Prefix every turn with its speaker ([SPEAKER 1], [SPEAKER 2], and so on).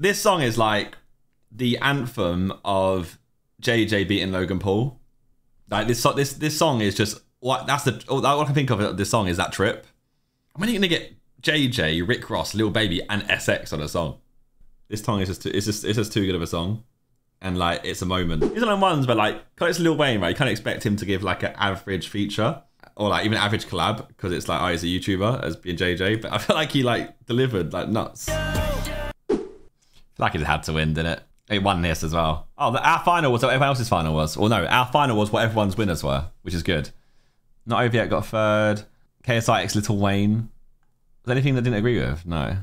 [SPEAKER 1] This song is like the anthem of JJ beating Logan Paul. Like this, this, this song is just what that's the all I can think of this song is that trip. When are you gonna get JJ, Rick Ross, Lil Baby, and SX on a song? This song is just too, it's just it's just too good of a song, and like it's a moment. These are the ones where like, it's Lil Wayne, right? You can't expect him to give like an average feature or like even average collab because it's like oh he's a YouTuber as being JJ, but I feel like he like delivered like nuts. Like it had to win, didn't it? It won this as well. Oh, the, our final was what everyone else's final was. Or no, our final was what everyone's winners were, which is good. Not over yet. Got third. KSI X Little Wayne. Was anything that didn't agree with? No.